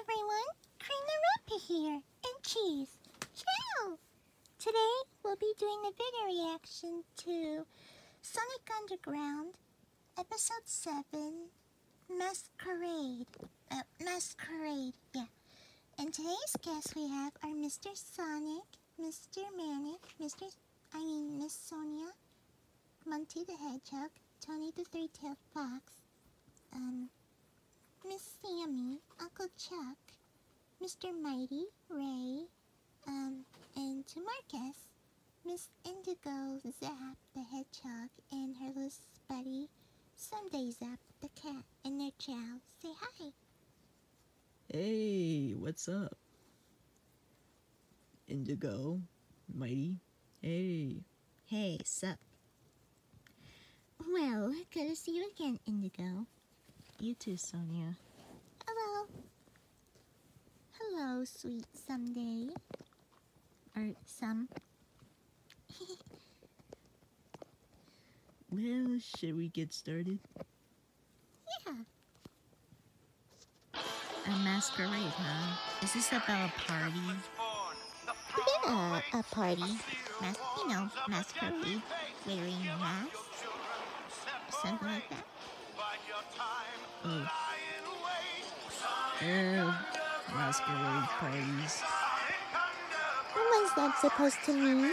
everyone, Rapper here, and Cheese. Chao! Today we'll be doing a video reaction to Sonic Underground, Episode 7, Masquerade. Uh, Masquerade, yeah. And today's guests we have are Mr. Sonic, Mr. Manic, Mr. I mean Miss Sonia, Monty the Hedgehog, Tony the Three-Tailed Fox, um, Miss Sammie, Uncle Chuck, Mr. Mighty, Ray, um, and to Marcus, Miss Indigo, Zap the Hedgehog, and her little buddy, Someday Zap the cat, and their Chao. Say hi. Hey, what's up? Indigo, Mighty, hey. Hey, sup? Well, good to see you again, Indigo. You too, Sonia. Hello. Hello, sweet someday. Or some. Well, should we get started? yeah. A masquerade, huh? Is this about a party? Yeah, a party. Mas- you know, masquerade. Wearing masks. Something like that. Oh. Uh, masquerade parties. What was that supposed to mean?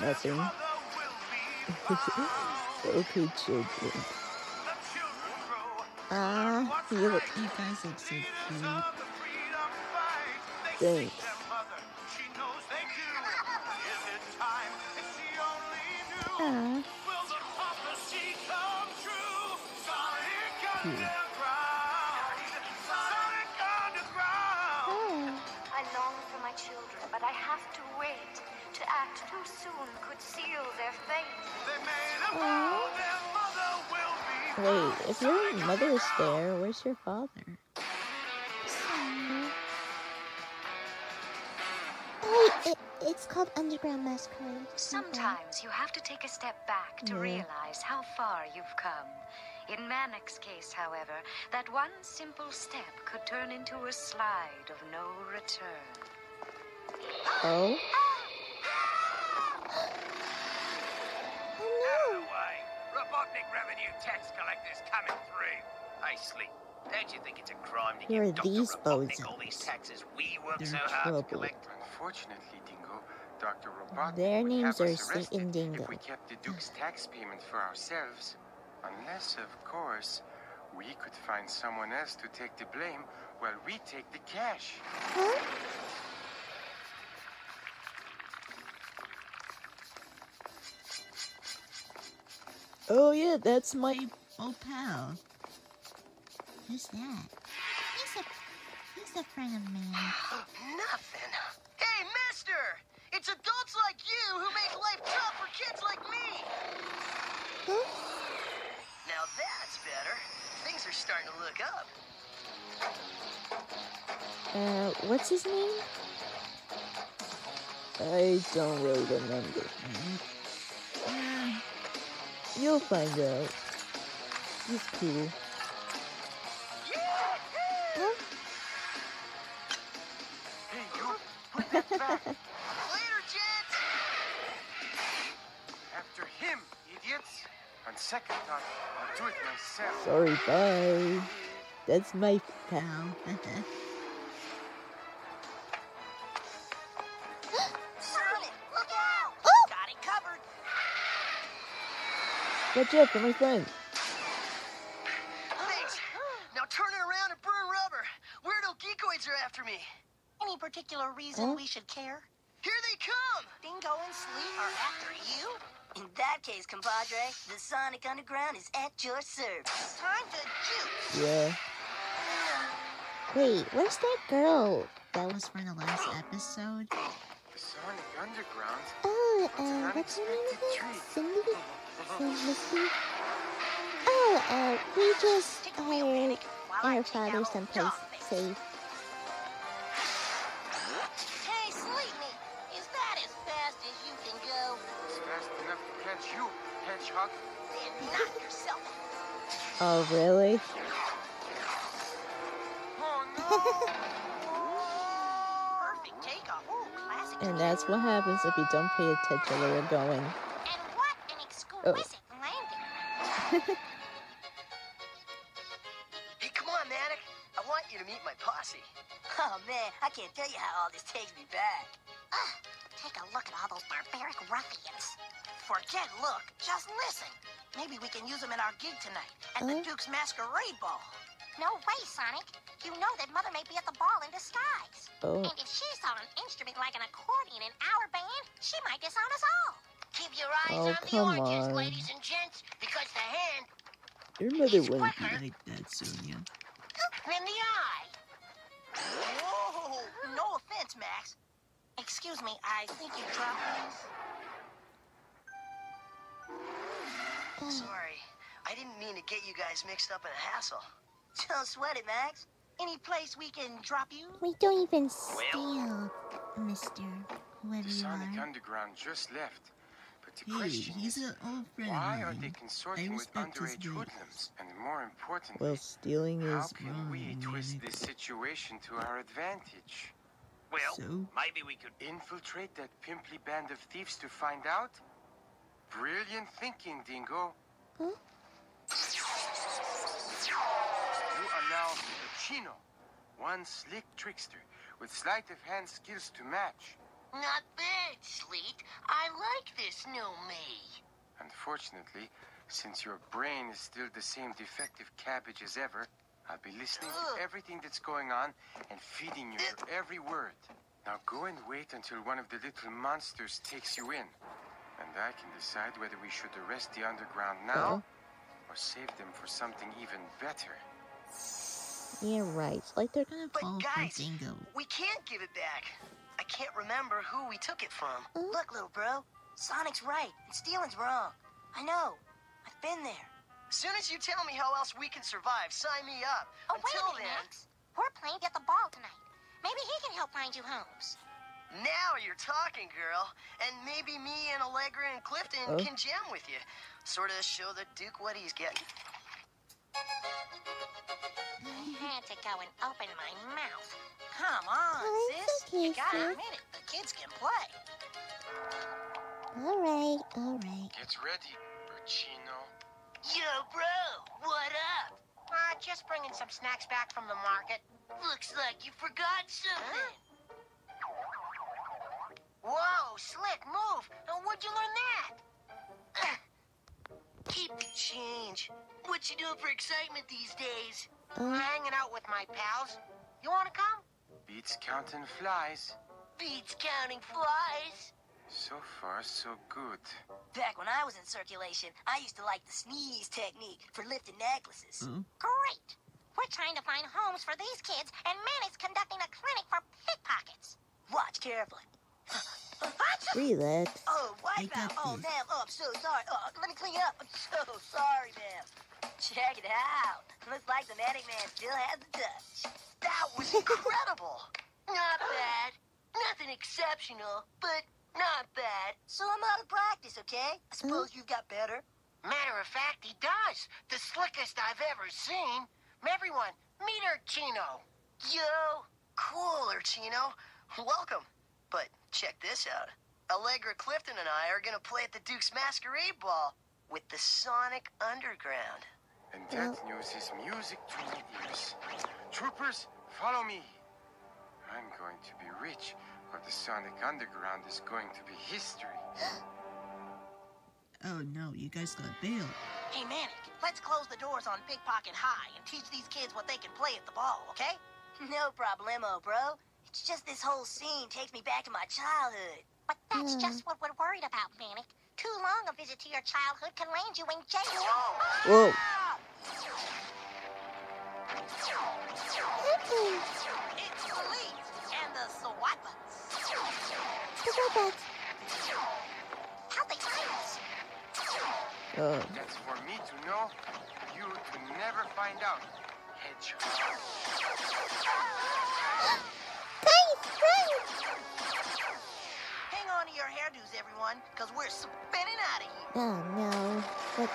Nothing. okay, children. Ah, You, look, you guys are so cute. Thanks. ah. Wait, if your mother is there, where's your father? Wait, it, it's called Underground Masquerade. Sometimes you have to take a step back to Yeah. realize how far you've come. In Manic's case, however, that one simple step could turn into a slide of no return. Oh? Oh Robotnik revenue tax collectors coming through. Hey, Sleet, don't you think it's a crime to Who are give Dr. these Robotnik all bozos? these taxes we work They're so hard trouble. to collect? Unfortunately, Dingo, Dr. Robotnik Their would names have are us Satan arrested Dingo. if we kept the Duke's tax payment for ourselves. Unless, of course, we could find someone else to take the blame while we take the cash. Huh? Oh yeah, that's my old pal. Who's that? He's a, he's a friend of mine. Nothing. Hey, mister! It's adults like you who make life tough for kids like me! Huh? Now that's better. Things are starting to look up. Uh, what's his name? I don't really remember. You'll find out. He's cool. Huh? Hey, you! Put that back! Later, gents! After him, idiots! On second thought, I'll do it myself. Sorry, bye. That's my pal. Watch out for my friend. Thanks. Now turn it around and burn rubber. Weirdo geekoids are after me. Any particular reason Huh? we should care? Here they come! Dingo and Sleet are after you? In that case, compadre, the Sonic Underground is at your service. Time to juice! Yeah. Wait, where's that girl? that was for the last episode. The Sonic Underground? Oh, What's uh, what's her name again? Cindy? Cindy? Misty? Oh, uh, we just Take hired Manic, while I our father out someplace dog safe. Hey, Sleepy, is that as fast as you can go? It's fast enough to catch you, hedgehog. Then knock yourself Oh, really? Oh no! Perfect takeoff. Ooh, classic. And that's what happens if you don't pay attention where you're going. And what oh. landing. Hey, come on, Manic. I want you to meet my posse. Oh man, I can't tell you how all this takes me back. Ugh, take a look at all those barbaric ruffians. Forget look, just listen. Maybe we can use them in our gig tonight at the Duke's Masquerade Ball. No way, Sonic. You know that Mother may be at the ball in disguise. Oh, And if she saw an instrument like an accordion in our band, she might disown us all. Keep your eyes Oh, on the come oranges, on. ladies and gents, because the hand Your mother wouldn't be like that, Sonia. in the eye. Whoa! No offense, Max. Excuse me, I think you dropped this. Hmm. Sorry. I didn't mean to get you guys mixed up in a hassle. Don't sweat it, Max. Any place we can drop you? We don't even steal, Mister whoever The you Sonic are. Underground just left. But the question he's is, an old friend why of are they consorting I with respect his underage hoodlums? And more importantly, well, stealing how is can we twist this situation to our advantage? Well, So? maybe we could. Infiltrate that pimply band of thieves to find out? Brilliant thinking, Dingo. Huh? You are now Urchino, one slick trickster with sleight of hand skills to match. Not bad, Sleet. I like this new me. Unfortunately, since your brain is still the same defective cabbage as ever, I'll be listening to everything that's going on and feeding you your every word. Now go and wait until one of the little monsters takes you in. And I can decide whether we should arrest the underground now uh-huh. or save them for something even better. yeah, right. Like they're Gonna But fall guys- for Dingo. We can't give it back. I can't remember who we took it from. Look, little bro. Sonic's right, and stealing's wrong. I know. I've been there. As soon as you tell me how else we can survive, sign me up. Oh, wait Until a minute, then, Max. We're playing at the ball tonight. Maybe he can help find you homes. now you're talking, girl. And maybe me and Allegra and Clifton Oh. can jam with you. Sort of show the Duke what he's getting. I had to go and open my mouth. Come on, Oh, sis. okay, you gotta sis. admit it. The kids can play. All right, all right. Get ready, Chino. Yo, bro. What up? Uh, just bringing some snacks back from the market. Looks like you forgot something. Whoa, slick move. Where'd you learn that? Keep the change. What you doing for excitement these days? Uh, Hanging out with my pals. You want to come? Beats counting flies. Beats counting flies. So far, so good. Back when I was in circulation, I used to like the sneeze technique for lifting necklaces. Oh, Great. We're trying to find homes for these kids, and Manny's conducting a clinic for pickpockets. Watch carefully. relax. Oh, I wipe got out. Oh, this. ma'am. Oh, I'm so sorry. Oh, let me clean up. I'm so sorry, ma'am. Check it out. Looks like the medic man still has the touch. That was incredible. Not bad. Nothing exceptional, but not bad. So I'm out of practice, okay? I suppose hmm? you've got better. Matter of fact, he does. The slickest I've ever seen. Everyone, meet her, Chino. Yo, cool, Chino. Welcome. But check this out. Allegra Clifton and I are gonna play at the Duke's Masquerade Ball with the Sonic Underground. And that news is music to my ears. Troopers, follow me. I'm going to be rich, but the Sonic Underground is going to be history. oh no, you guys got bailed. Hey, Manic, let's close the doors on Pickpocket High and teach these kids what they can play at the ball, okay? No problemo, bro. It's just this whole scene takes me back to my childhood. But that's just what we're worried about, Manic. Too long a visit to your childhood can land you in jail. Whoa. Hedgehog. Hang on to your hairdos, everyone, because we're spinning out of here. oh no. What?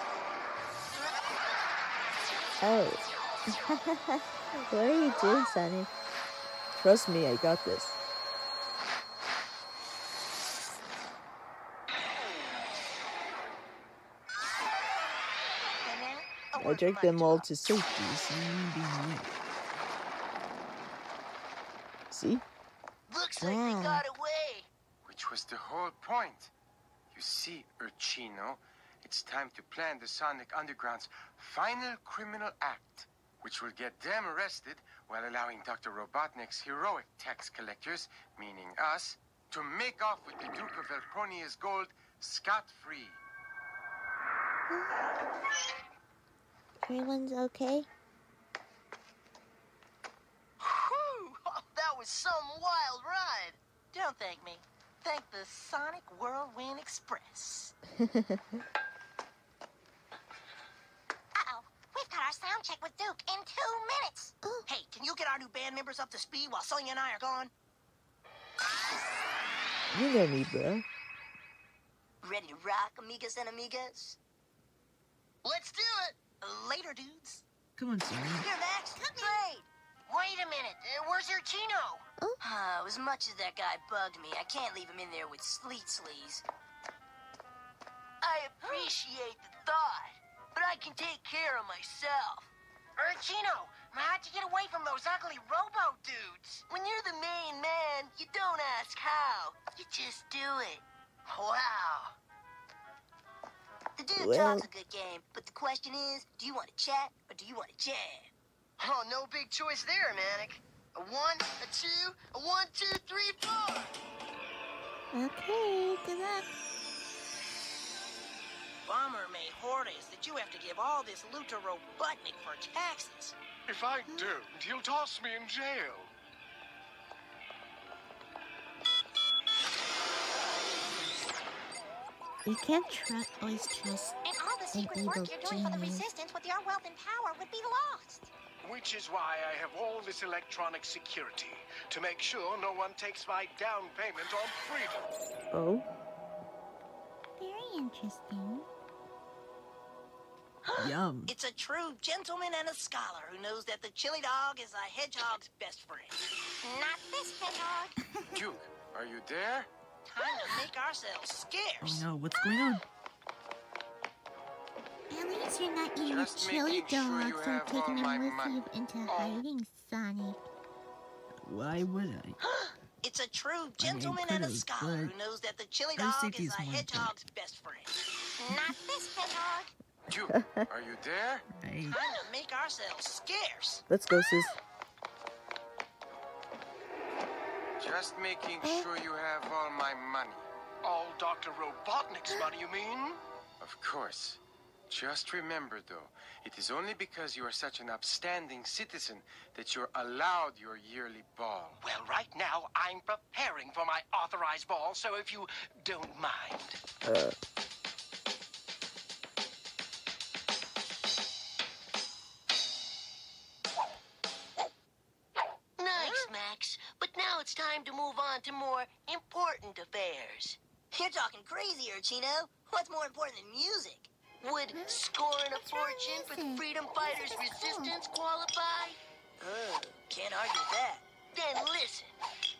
Oh. what are you doing, Sonic? Trust me, I got this. I word dragged them all to safety. See? Looks like Wow. they ah. got away. Which was the whole point. You see, Urchino, it's time to plan the Sonic Underground's final criminal act, which will get them arrested while allowing Dr. Robotnik's heroic tax collectors, meaning us, to make off with the Duke of Velcronia's gold scot-free. Everyone's okay? Whew, that was some wild ride. Don't thank me. Thank the Sonic Whirlwind Express. Uh-oh. We've got our sound check with Duke in two minutes. Oh. Hey, can you get our new band members up to speed while Sonia and I are gone? You know me, bro. Ready to rock, amigas and amigas? Let's do it. Later, dudes. Come on, Sonic. Here, Max. Trade. Wait a minute. Uh, where's Urchino? Uh, as much as that guy bugged me, I can't leave him in there with sleet sleaze. I appreciate the thought, but I can take care of myself. Urchino, how'd you get away from those ugly robo dudes? When you're the main man, you don't ask how. You just do it. Wow. The dude Well- talks a good game, but the question is, do you want to chat or do you want to jam? Oh, no big choice there, Manic. A one, a two, a one, two, three, four. Okay, good luck. Bummer, May Hordes, that you have to give all this loot to Robotnik for taxes. If I don't, he'll toss me in jail. You can't tr- always trust. And all the secret work evil you're doing for the genius. Resistance with your wealth and power would be lost. Which is why I have all this electronic security to make sure no one takes my down payment on freedom. Oh? Very interesting. Yum. It's a true gentleman and a scholar who knows that the chili dog is a hedgehog's best friend. Not this hedgehog. Duke, are you there? Time to make ourselves scarce. Oh no, what's going on? At least you're not eating Just a chili making sure dog you or have taking all my him with money. you into Oh. hiding, Sonic. Why would I? It's a true gentleman and a scholar who knows that the chili our dog safety is is a more hedgehog's best friend. Not this hedgehog. Duke, are you there? I... Time to make ourselves scarce. Let's go, sis. Just making sure you have all my money. All Dr. Robotnik's money, you mean? Of course. Just remember, though, it is only because you are such an upstanding citizen that you're allowed your yearly ball. Well, right now I'm preparing for my authorized ball, so if you don't mind. Uh, to move on to more important affairs. You're talking crazy, Urchino. What's more important than music? Would scoring a fortune for the? Freedom Fighters? Resistance qualify? Oh, can't argue with that. Then listen.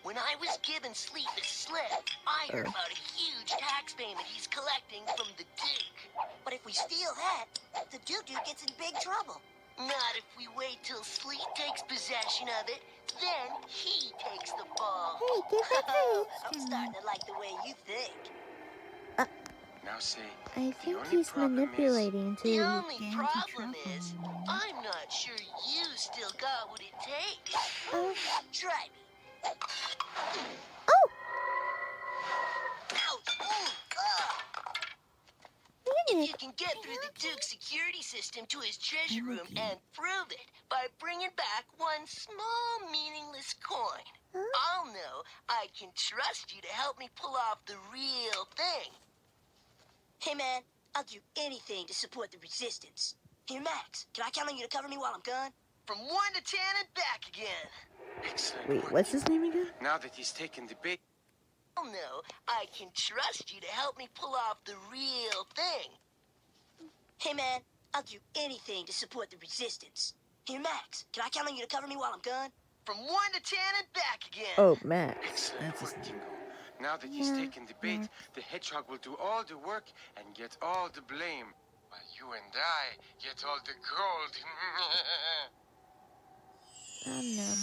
When I was given Sleepless Sled, I heard about a huge tax payment he's collecting from the Duke. But if we steal that, the Duke Duke gets in big trouble. Not if we wait till Sleet takes possession of it. Then he takes the ball. Hey, give me I'm starting to like the way you think. Uh, now see, I the think only he's problem is- manipulating The too. only problem is, I'm not sure you still got what it takes. Oh, Try me. oh, Ouch! Ooh, ugh. Dang If you can get through the Duke's security system to his treasure room and prove it by bringing back one small meaningless coin, I'll know I can trust you to help me pull off the real thing. Hey, man, I'll do anything to support the resistance. Here, Max, can I count on you to cover me while I'm gone? From one to ten and back again. excellent Wait, what's his name again? Now that he's taken the bait, I'll know I can trust you to help me pull off the real thing. Hey, man, I'll do anything to support the resistance. Here, Max, can I count on you to cover me while I'm gone? from 1 to 10 and back again. Oh, Max. Excellent That's work, just- Now that he's Yeah, taken the bait, the hedgehog will do all the work and get all the blame. While you and I get all the gold. Oh no.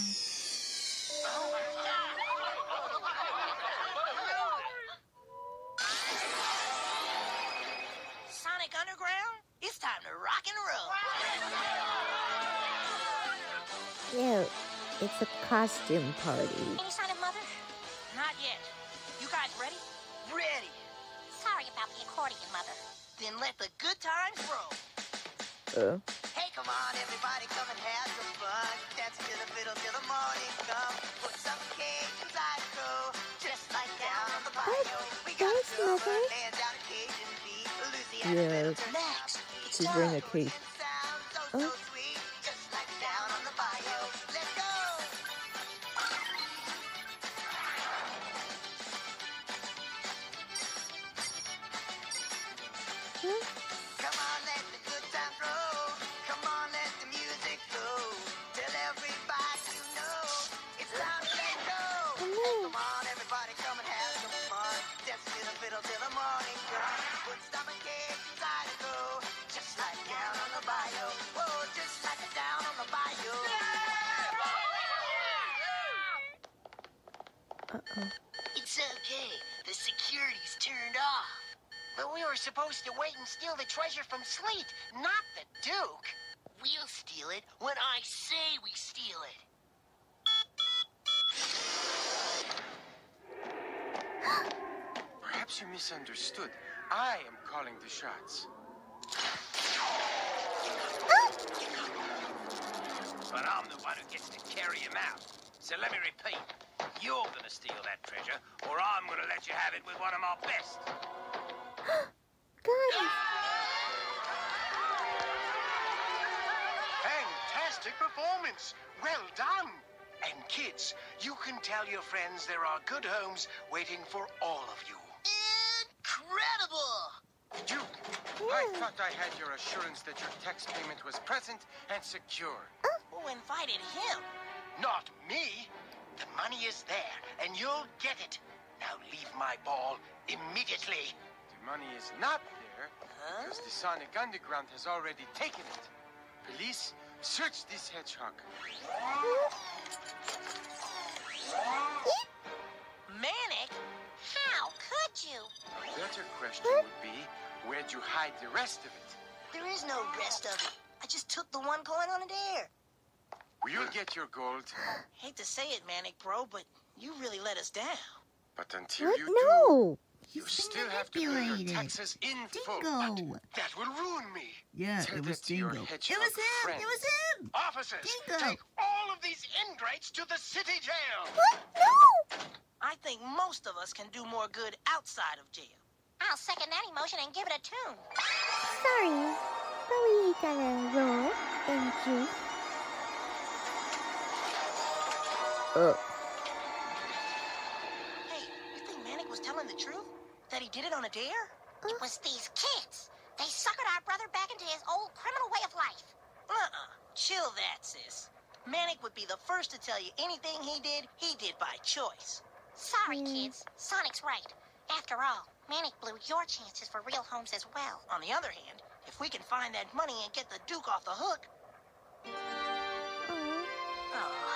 Sonic Underground? It's time to rock and roll. Yeah, it's a costume party. Any sign of mother? Not yet. You guys ready? Ready. Sorry about the accordion, mother. Then let the good times roll. Uh, Hey, come on, everybody, come and have some fun. Dance to the fiddle till the morning come. Put some cake inside the go, just like down on the bayou. We got thanks, Out to wearing a cape. Uh-oh. It's okay. The security's turned off. But we were supposed to wait and steal the treasure from Sleet, not the Duke. We'll steal it when I say we steal it. Perhaps you misunderstood. I am calling the shots. But I'm the one who gets to carry him out. So let me repeat. You're gonna steal that treasure, or I'm gonna let you have it with one of my best. Guys, Fantastic performance. Well done. And kids, you can tell your friends there are good homes waiting for all of you. Incredible! Duke, I thought I had your assurance that your tax payment was present and secure. Who invited him? Not me. The money is there, and you'll get it. Now leave my ball immediately. The money is not there because the Sonic Underground has already taken it. Police, search this hedgehog. Manic? How could you? A better question would be, where'd you hide the rest of it? There is no rest of it. I just took the one coin on a dare. You'll get your gold, Hate to say it, Manic Bro, but you really let us down. but until what? you do, No! you still have to pay your manipulated. taxes in full. Dingo. That will ruin me. Yeah, Tell it was that Dingo. It was him. friend. It was him. Officers, Dingo. take all of these ingrates to the city jail. What? No! I think most of us can do more good outside of jail. I'll second that emotion and give it a tune. Sorry, but we gotta roll and juice. Oh, Hey, you think Manic was telling the truth? That he did it on a dare? Uh. It was these kids. They suckered our brother back into his old criminal way of life. Uh-uh. Chill that, sis. Manic would be the first to tell you anything he did, he did by choice. Sorry, Hmm. kids. Sonic's right. After all, Manic blew your chances for real homes as well. On the other hand, if we can find that money and get the Duke off the hook, aw. oh,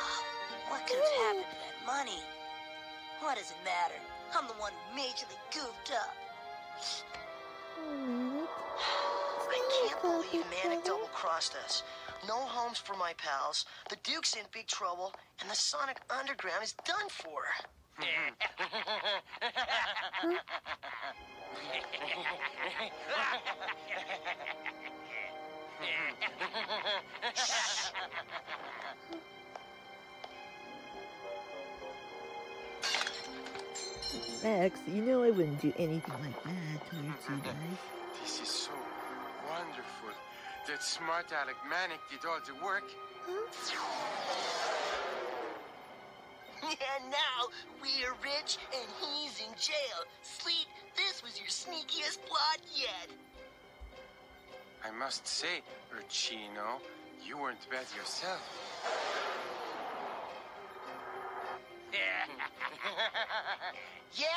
what could have happened to that money? What does it matter? I'm the one who majorly goofed up. I can't believe Manic double-crossed us. No homes for my pals, the Duke's in big trouble, and the Sonic Underground is done for. Max, you know I wouldn't do anything like that towards you guys. This is so wonderful. That smart Alec Manic did all the work. Yeah, now we're rich and he's in jail. Sleet, this was your sneakiest plot yet. I must say, Urchino, you weren't bad yourself. Yeah?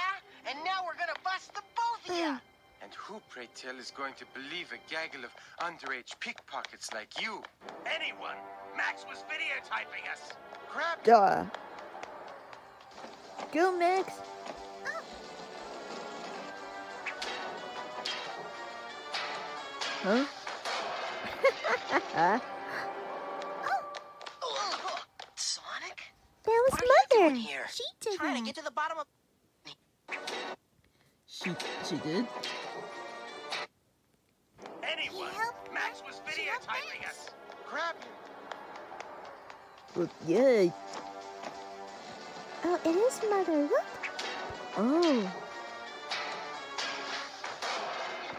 And now we're gonna bust the both of you. Hmm. And who, pray tell, is going to believe a gaggle of underage pickpockets like you? Anyone. Max was videotaping us. Crap! Duh. Go, Max. Huh? Oh, Sonic? That was What are you doing here? She did Trying to get to the bottom of. She she did. Anyone. Max was She helped videotaping us. Grab him! Well, yeah. Oh, it is Mother. Look. Oh.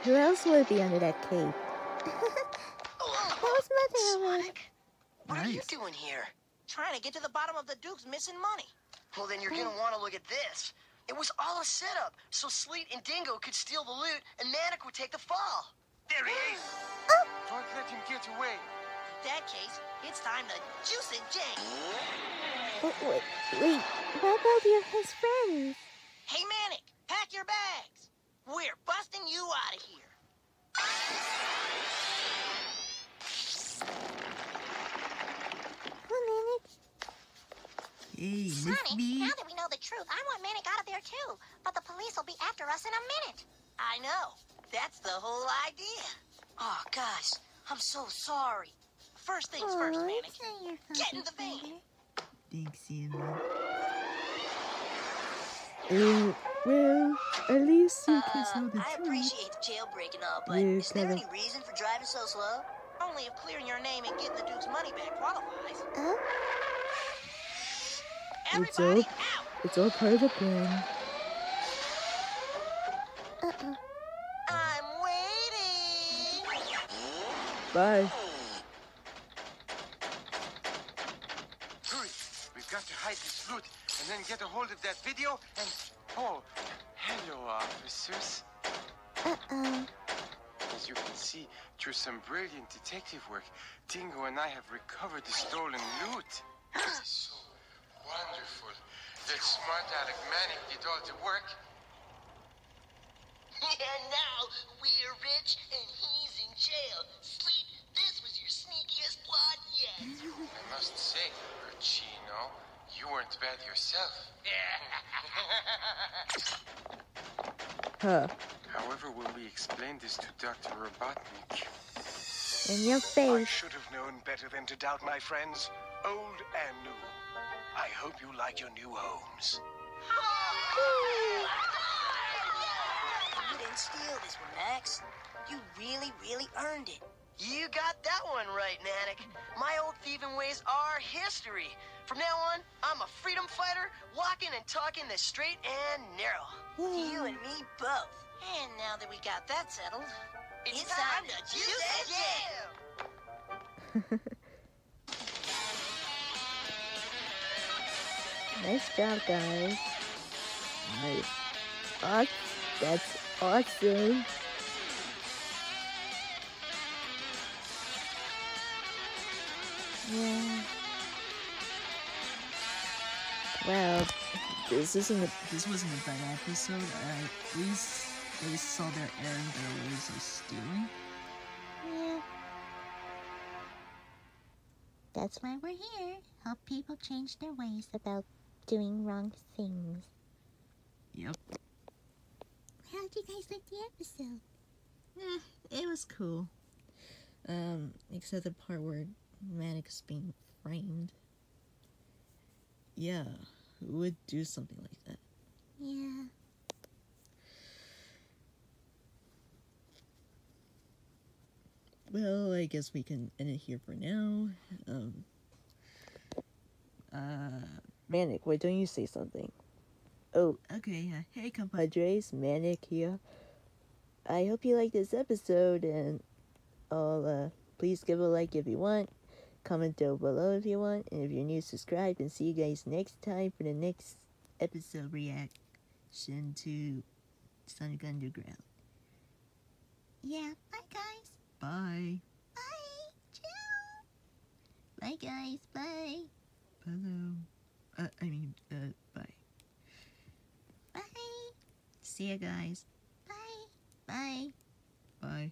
Who else would be under that cape? That was Mother already. Sonic? What are you doing here? Trying to get to the bottom of the Duke's missing money. Well, then you're gonna want to look at this. It was all a setup, so Sleet and Dingo could steal the loot, and Manic would take the fall. There he is. Oh. Don't let him get away. In that case, it's time to juice and jank. Wait, wait, wait. What about your his friends? Hey, Manic, pack your bags. We're busting you out of here. One minute. Hey, miss Sonic, now that we know the truth, I want Manic out of there too. But the police will be after us in a minute. I know. That's the whole idea. Oh, gosh. I'm so sorry. First things first, Aw, Manic. it's not your fault, Get in the Mother. van. Thanks, Emma. Uh, well, at least you can Uh, tell the I truth. appreciate the jailbreak and all, but You is there any reason for driving so slow? Only if clearing your name and getting the Duke's money back qualifies. Oh, Everybody all- out! It's all part of the plan. uh-oh. I'm waiting! Bye. Hurry! We've got to hide this loot and then get a hold of that video and. Oh, hello, officers. Uh-oh. As you can see, through some brilliant detective work, Dingo and I have recovered the stolen loot. It is so wonderful that smart Alec Manic did all the work. and now we're rich and he's in jail. Sleet, this was your sneakiest plot yet. I must say, Urchino, you weren't bad yourself. Huh. However, will we explain this to Dr. Robotnik? In your face. I face. should have known better than to doubt my friends, old and new. I hope you like your new homes. You didn't steal this one, Max. You really, really earned it. You got that one right, Manic. My old thieving ways are history. From now on, I'm a freedom fighter, walking and talking the straight and narrow. You and me both. And now that we got that settled, it's, time, to juice and Nice job, guys. Nice. That's awesome. Yeah. Well, this isn't a This wasn't a bad episode. Uh, at least they saw their errand, their ways of stealing. Yeah. That's why we're here. Help people change their ways about doing wrong things. Yep. How did you guys like the episode? Eh, it was cool. Um, except the part where Maddox being framed. Yeah, who would do something like that? Yeah. Well, I guess we can end it here for now. Um, uh, Manic. Why don't you say something? Oh, okay, uh, hey, compadres. Manic here. I hope you like this episode, and I'll, uh, please give a like if you want, comment down below if you want, and if you're new, subscribe, and see you guys next time for the next Episode reaction to Sonic Underground. Yeah. Bye, guys. Bye. Bye. Ciao. Bye, guys. Bye. Hello. Uh, I mean, uh, bye. Bye. See you guys. Bye. Bye. Bye.